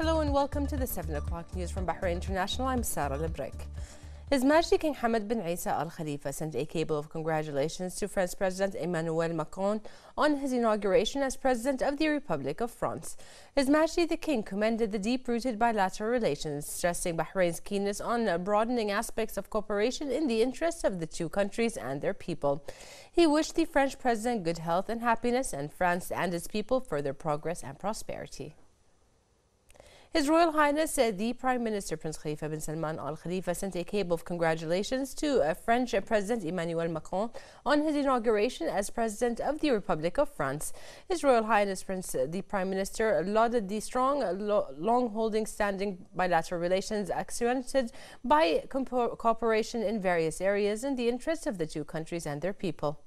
Hello and welcome to the 7 o'clock news from Bahrain International. I'm Sarah Lebrek. His Majesty King Hamad bin Isa Al Khalifa sent a cable of congratulations to French President Emmanuel Macron on his inauguration as President of the Republic of France. His Majesty the King commended the deep rooted bilateral relations, stressing Bahrain's keenness on broadening aspects of cooperation in the interests of the two countries and their people. He wished the French President good health and happiness, and France and its people further progress and prosperity. His Royal Highness the Prime Minister Prince Khalifa bin Salman Al Khalifa sent a cable of congratulations to uh, French President Emmanuel Macron on his inauguration as President of the Republic of France. His Royal Highness Prince uh, the Prime Minister lauded the strong, uh, lo long-holding standing bilateral relations accentuated by cooperation in various areas in the interest of the two countries and their people.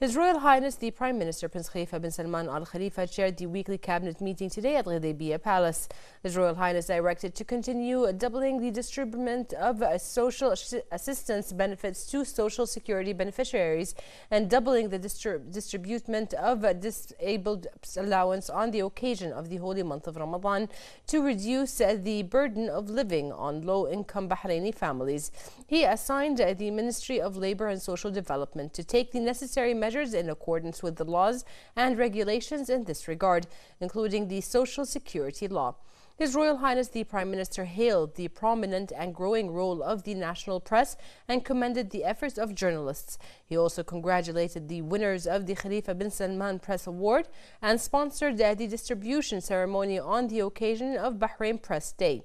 His Royal Highness the Prime Minister Prince Khalifa bin Salman Al Khalifa chaired the weekly cabinet meeting today at Gudaibiya Palace. His Royal Highness directed to continue doubling the distribution of social assistance benefits to social security beneficiaries and doubling the distrib distribution of disabled allowance on the occasion of the holy month of Ramadan to reduce the burden of living on low-income Bahraini families. He assigned the Ministry of Labor and Social Development to take the necessary measures in accordance with the laws and regulations in this regard, including the Social Security Law. His Royal Highness the Prime Minister hailed the prominent and growing role of the national press and commended the efforts of journalists. He also congratulated the winners of the Khalifa bin Salman Press Award and sponsored the distribution ceremony on the occasion of Bahrain Press Day.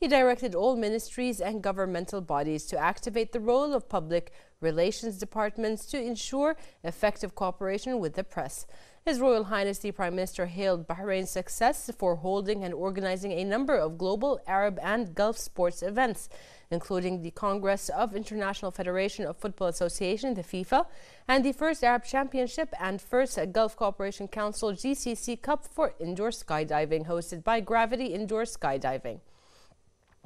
He directed all ministries and governmental bodies to activate the role of public relations departments to ensure effective cooperation with the press. His Royal Highness the Prime Minister hailed Bahrain's success for holding and organizing a number of global, Arab, and Gulf sports events, including the Congress of International Federation of Football Association, the FIFA, and the first Arab Championship and first Gulf Cooperation Council GCC Cup for indoor skydiving, hosted by Gravity Indoor Skydiving.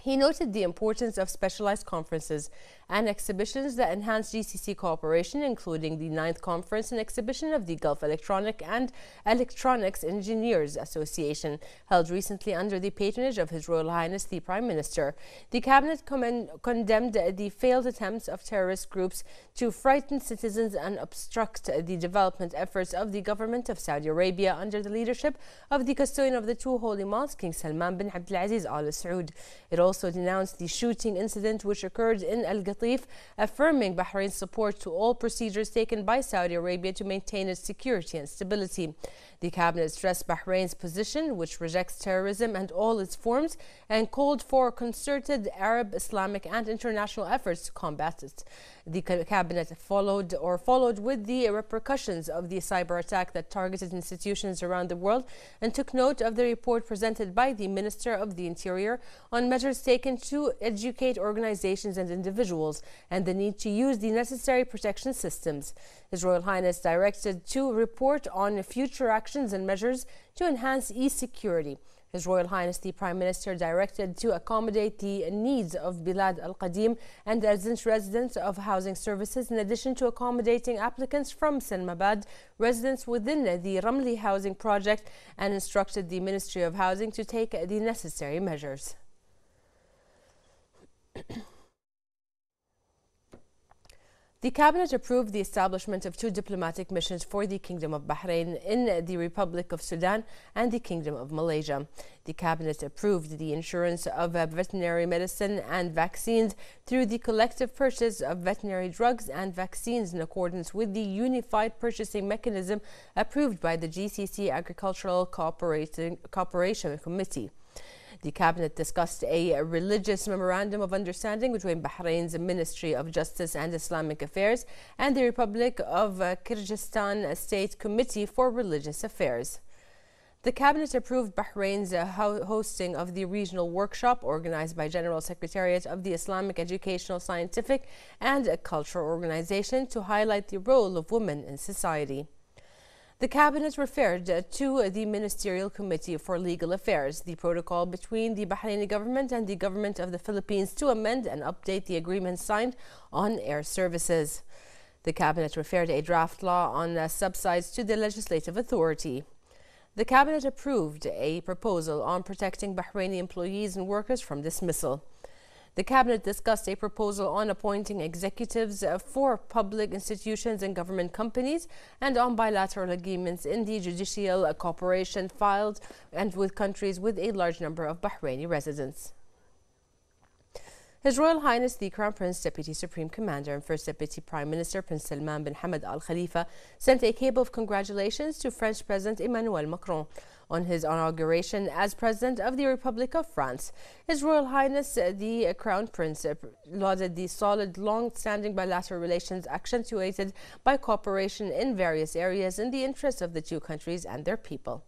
He noted the importance of specialized conferences and exhibitions that enhance GCC cooperation, including the ninth conference and exhibition of the Gulf Electronic and Electronics Engineers Association, held recently under the patronage of His Royal Highness the Prime Minister. The Cabinet condemned the failed attempts of terrorist groups to frighten citizens and obstruct the development efforts of the government of Saudi Arabia under the leadership of the custodian of the two holy mosques, King Salman bin Abdulaziz Al Saud. It also denounced the shooting incident which occurred in Al Qatif, affirming Bahrain's support to all procedures taken by Saudi Arabia to maintain its security and stability. The cabinet stressed Bahrain's position, which rejects terrorism and all its forms, and called for concerted Arab, Islamic, and international efforts to combat it. The cabinet followed or followed with the repercussions of the cyber attack that targeted institutions around the world and took note of the report presented by the Minister of the Interior on measures taken to educate organizations and individuals and the need to use the necessary protection systems. His Royal Highness directed to report on future actions and measures to enhance e-security. His Royal Highness the Prime Minister directed to accommodate the needs of Bilad Al Qadim and residents residents of housing services in addition to accommodating applicants from Salmabad residents within the Ramli housing project and instructed the Ministry of Housing to take the necessary measures. The cabinet approved the establishment of two diplomatic missions for the Kingdom of Bahrain in the Republic of Sudan and the Kingdom of Malaysia. The cabinet approved the insurance of uh, veterinary medicine and vaccines through the collective purchase of veterinary drugs and vaccines in accordance with the unified purchasing mechanism approved by the GCC Agricultural Cooperation Committee. The cabinet discussed a religious memorandum of understanding between Bahrain's Ministry of Justice and Islamic Affairs and the Republic of uh, Kyrgyzstan State Committee for Religious Affairs. The cabinet approved Bahrain's uh, hosting of the regional workshop organized by General Secretariat of the Islamic Educational, Scientific and Cultural Organization to highlight the role of women in society. The Cabinet referred to the Ministerial Committee for Legal Affairs the protocol between the Bahraini government and the government of the Philippines to amend and update the agreement signed on air services. The Cabinet referred a draft law on uh, subsides to the legislative authority. The cabinet approved a proposal on protecting Bahraini employees and workers from dismissal. The cabinet discussed a proposal on appointing executives for public institutions and government companies and on bilateral agreements in the judicial cooperation filed and with countries with a large number of Bahraini residents. His Royal Highness the Crown Prince, Deputy Supreme Commander and First Deputy Prime Minister Prince Salman bin Hamad Al Khalifa sent a cable of congratulations to French President Emmanuel Macron on his inauguration as President of the Republic of France. His Royal Highness uh, the Crown Prince uh, lauded the solid, long-standing bilateral relations accentuated by cooperation in various areas in the interests of the two countries and their people.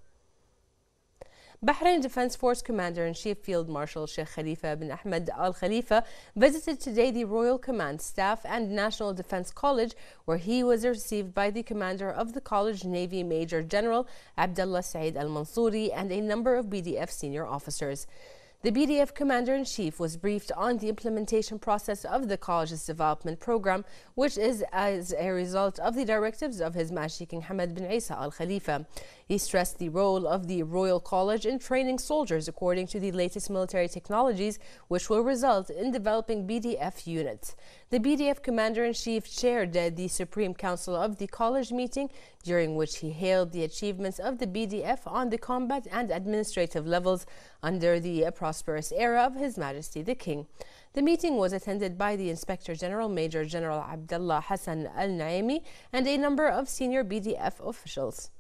Bahrain Defense Force Commander-in-Chief Field Marshal Sheikh Khalifa bin Ahmed Al Khalifa visited today the Royal Command Staff and National Defense College, where he was received by the commander of the college, Navy Major General Abdullah Saeed Al Mansouri, and a number of BDF senior officers. The BDF Commander-in-Chief was briefed on the implementation process of the college's development program, which is as a result of the directives of His Majesty King Hamad bin Isa Al Khalifa. He stressed the role of the Royal College in training soldiers according to the latest military technologies, which will result in developing BDF units. The BDF Commander-in-Chief chaired the Supreme Council of the college meeting, during which he hailed the achievements of the BDF on the combat and administrative levels under the prosperous era of His Majesty the King. The meeting was attended by the Inspector General Major General Abdullah Hassan Al Naimi and a number of senior BDF officials.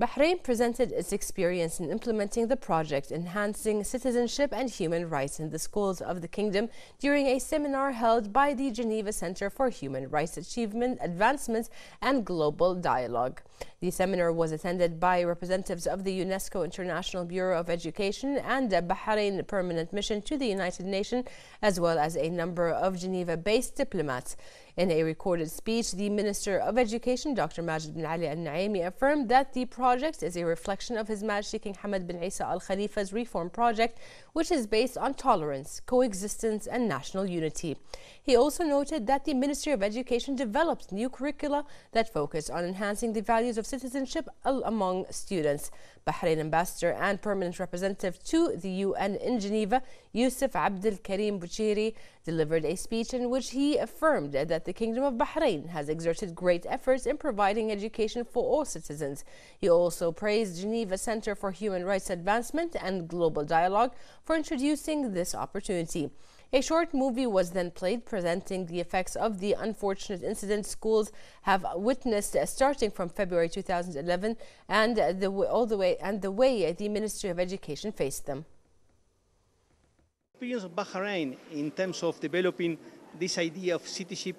Bahrain presented its experience in implementing the project Enhancing Citizenship and Human Rights in the Schools of the Kingdom during a seminar held by the Geneva Center for Human Rights Achievement, Advancement and Global Dialogue. The seminar was attended by representatives of the UNESCO International Bureau of Education and the Bahrain Permanent Mission to the United Nations, as well as a number of Geneva-based diplomats. In a recorded speech, the Minister of Education, Dr. Majid bin Ali Al Naimi, affirmed that the project is a reflection of His Majesty King Hamad bin Isa Al Khalifa's reform project, which is based on tolerance, coexistence, and national unity. He also noted that the Ministry of Education developed new curricula that focus on enhancing the values of citizenship among students. Bahrain ambassador and permanent representative to the UN in Geneva, Yusuf Abdel Karim Bucheeri, delivered a speech in which he affirmed that the Kingdom of Bahrain has exerted great efforts in providing education for all citizens. He also praised Geneva Center for Human Rights Advancement and Global Dialogue for introducing this opportunity. A short movie was then played presenting the effects of the unfortunate incident schools have witnessed starting from February 2011 and the all the way and the way the Ministry of Education faced them. The experience of Bahrain in terms of developing this idea of citizenship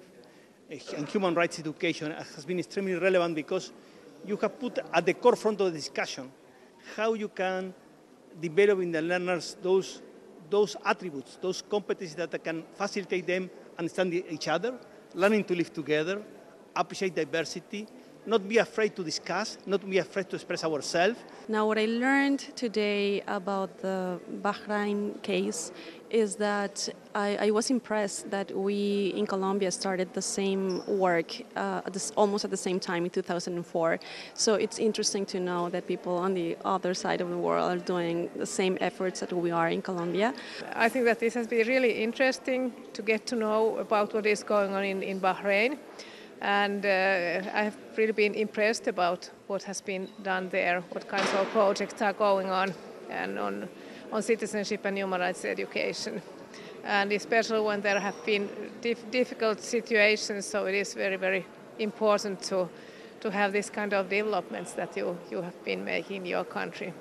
eh, and human rights education has been extremely relevant because you have put at the core front of the discussion how you can develop in the learners those those attributes, those competencies that can facilitate them understanding each other, learning to live together, appreciate diversity, not be afraid to discuss, not be afraid to express ourselves. Now, what I learned today about the Bahrain case is that I, I was impressed that we in Colombia started the same work uh, at this, almost at the same time in 2004. So it's interesting to know that people on the other side of the world are doing the same efforts that we are in Colombia. I think that this has been really interesting to get to know about what is going on in, in Bahrain and uh, I have really been impressed about what has been done there, what kinds of projects are going on, and on, on citizenship and human rights education. And especially when there have been dif difficult situations, so it is very, very important to, to have this kind of developments that you, you have been making in your country.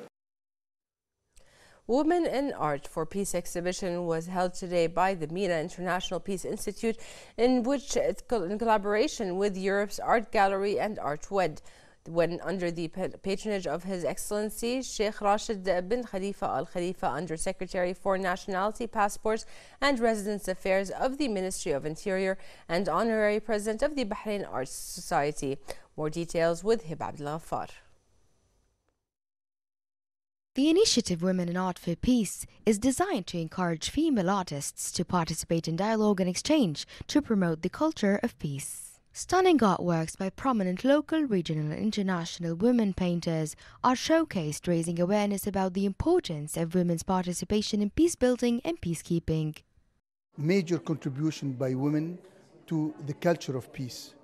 Women in Art for Peace exhibition was held today by the MENA International Peace Institute, in which, in collaboration with Europe's Art Gallery and ArtWed, when under the patronage of His Excellency Sheikh Rashid bin Khalifa Al Khalifa, Under Secretary for Nationality, Passports and Residence Affairs of the Ministry of Interior and Honorary President of the Bahrain Arts Society. More details with Heba Abdel Ghaffar. The initiative Women in Art for Peace is designed to encourage female artists to participate in dialogue and exchange to promote the culture of peace. Stunning artworks by prominent local, regional, and international women painters are showcased, raising awareness about the importance of women's participation in peace building and peacekeeping. Major contribution by women to the culture of peace.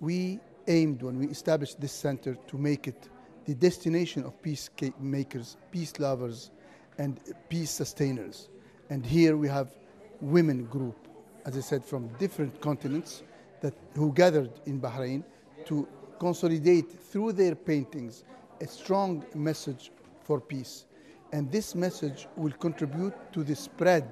We aimed when we established this center to make it the destination of peacemakers, peace lovers, and peace sustainers. And here we have women group, as I said, from different continents that who gathered in Bahrain to consolidate through their paintings a strong message for peace. And this message will contribute to the spread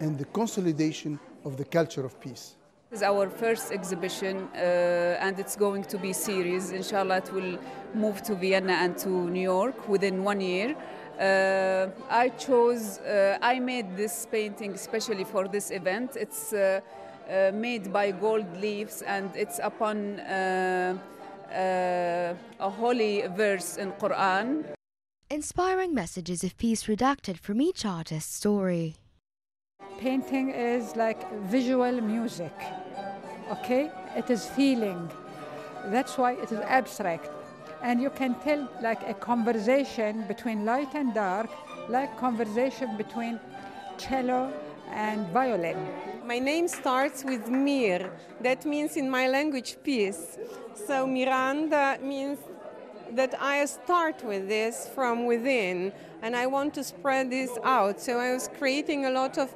and the consolidation of the culture of peace. This is our first exhibition uh, and it's going to be series. Inshallah, it will move to Vienna and to New York within one year. Uh, I chose, uh, I made this painting especially for this event. It's uh, uh, made by gold leaves and it's upon uh, a holy verse in Quran. Inspiring messages of peace redacted from each artist's story. Painting is like visual music, okay? It is feeling. That's why it is abstract. And you can tell like a conversation between light and dark, like conversation between cello and violin. My name starts with Mir. That means in my language peace. So Miranda means that I start with this from within and I want to spread this out. So I was creating a lot of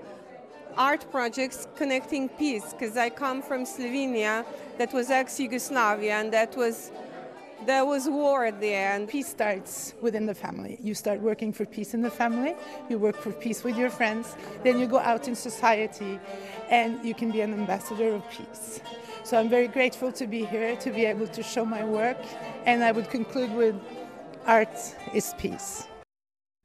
art projects connecting peace because I come from Slovenia that was ex Yugoslavia and that was there was war there and peace starts within the family. You start working for peace in the family you work for peace with your friends then you go out in society and you can be an ambassador of peace. So i'm very grateful to be here to be able to show my work and i would conclude with art is peace.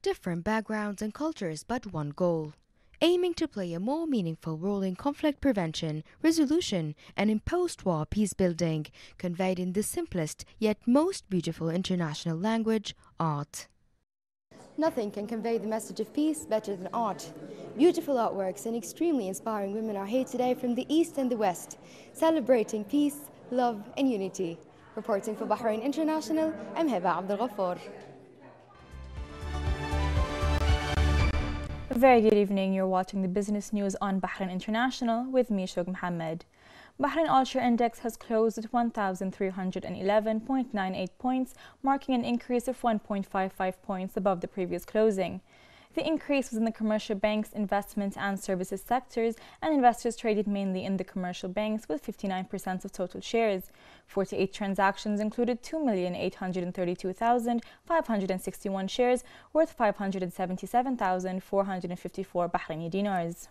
Different backgrounds and cultures but one goal aiming to play a more meaningful role in conflict prevention, resolution, and in post war peace building, conveyed in the simplest yet most beautiful international language, art. Nothing can convey the message of peace better than art. Beautiful artworks and extremely inspiring women are here today from the East and the West, celebrating peace, love, and unity. Reporting for Bahrain International, I'm Heba Abdel very good evening. You're watching the business news on Bahrain International with me, Shog Mohammed. Bahrain Share Index has closed at 1,311.98 points, marking an increase of 1.55 points above the previous closing. The increase was in the commercial banks, investment and services sectors, and investors traded mainly in the commercial banks with 59% of total shares. 48 transactions included 2,832,561 shares worth 577,454 Bahraini dinars.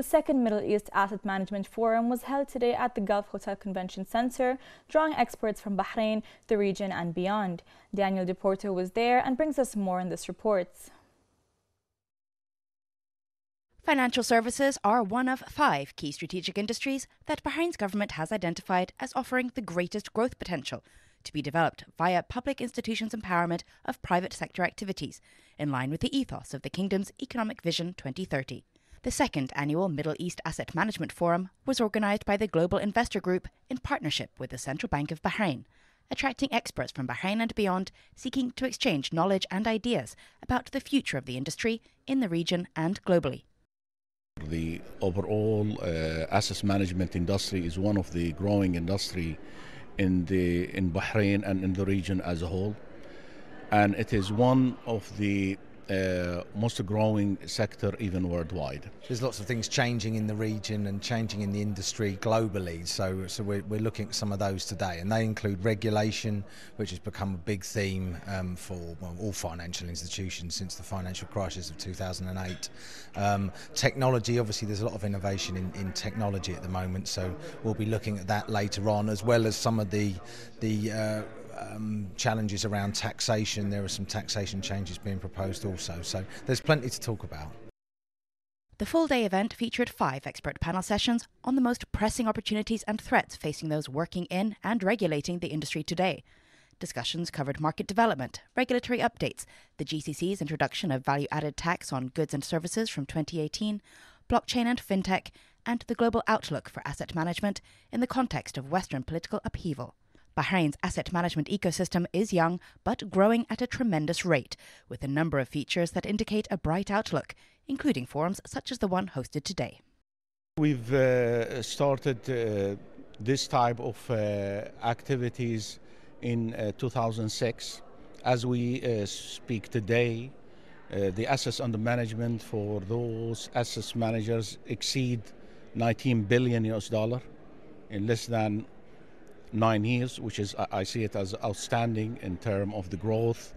The second Middle East Asset Management Forum was held today at the Gulf Hotel Convention Center, drawing experts from Bahrain, the region, and beyond. Daniel DePorto was there and brings us more in this report. Financial services are one of five key strategic industries that Bahrain's government has identified as offering the greatest growth potential to be developed via public institutions' empowerment of private sector activities, in line with the ethos of the Kingdom's Economic Vision 2030. The second annual Middle East Asset Management Forum was organized by the Global Investor Group in partnership with the Central Bank of Bahrain, attracting experts from Bahrain and beyond seeking to exchange knowledge and ideas about the future of the industry in the region and globally. The overall uh, asset management industry is one of the growing industry in the in Bahrain and in the region as a whole, and it is one of the uh, most growing sector even worldwide. There's lots of things changing in the region and changing in the industry globally. So, so we're, we're looking at some of those today, and they include regulation, which has become a big theme um, for well, all financial institutions since the financial crisis of 2008. Um, technology, obviously, there's a lot of innovation in, in technology at the moment, so we'll be looking at that later on, as well as some of the the uh, um, challenges around taxation. There are some taxation changes being proposed also. So there's plenty to talk about. The full day event featured five expert panel sessions on the most pressing opportunities and threats facing those working in and regulating the industry today. Discussions covered market development, regulatory updates, the GCC's introduction of value added tax on goods and services from 2018, blockchain and fintech, and the global outlook for asset management in the context of Western political upheaval. Bahrain's asset management ecosystem is young but growing at a tremendous rate, with a number of features that indicate a bright outlook, including forums such as the one hosted today. We've uh, started uh, this type of uh, activities in uh, 2006. As we uh, speak today, uh, the assets under management for those assets managers exceed 19 billion US dollar in less than nine years, which is I see it as outstanding in terms of the growth.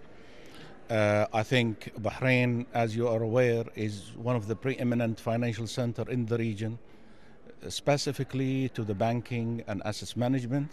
Uh, I think Bahrain, as you are aware, is one of the preeminent financial center in the region, specifically to the banking and assets management.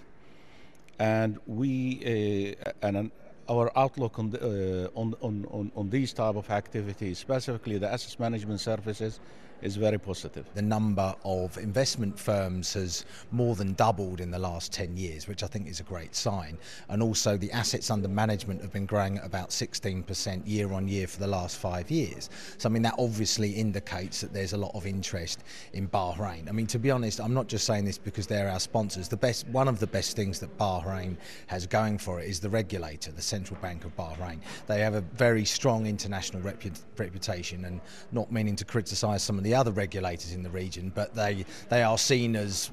And we uh, and our outlook on, the, uh, on, on, on, these type of activities, specifically the asset management services, is very positive. The number of investment firms has more than doubled in the last 10 years, which I think is a great sign. And also, the assets under management have been growing at about 16% year on year for the last five years. So, I mean, that obviously indicates that there's a lot of interest in Bahrain. I mean, to be honest, I'm not just saying this because they're our sponsors. The best, one of the best things that Bahrain has going for it is the regulator, the Central Bank of Bahrain. They have a very strong international repu- reputation, and not meaning to criticise some of the the other regulators in the region, but they, they are seen as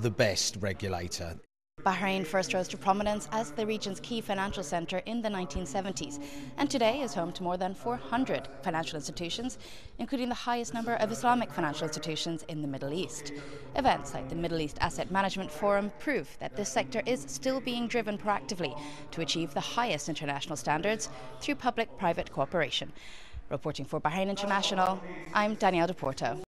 the best regulator. Bahrain first rose to prominence as the region's key financial center in the 1970s, and today is home to more than 400 financial institutions, including the highest number of Islamic financial institutions in the Middle East. Events like the Middle East Asset Management Forum prove that this sector is still being driven proactively to achieve the highest international standards through public private cooperation. Reporting for Bahrain International, I'm Danielle Deporto.